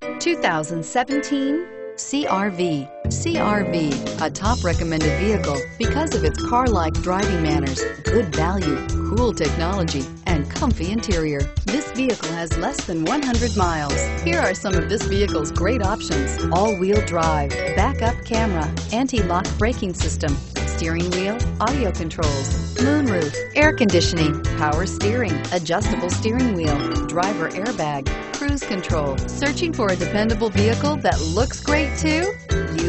2017 CRV. CRV, a top recommended vehicle because of its car-like driving manners, good value, cool technology, and comfy interior. This vehicle has less than 100 miles. Here are some of this vehicle's great options. All-wheel drive, backup camera, anti-lock braking system, steering wheel, audio controls, moonroof, air conditioning, power steering, adjustable steering wheel, driver airbag, cruise control. Searching for a dependable vehicle that looks great too?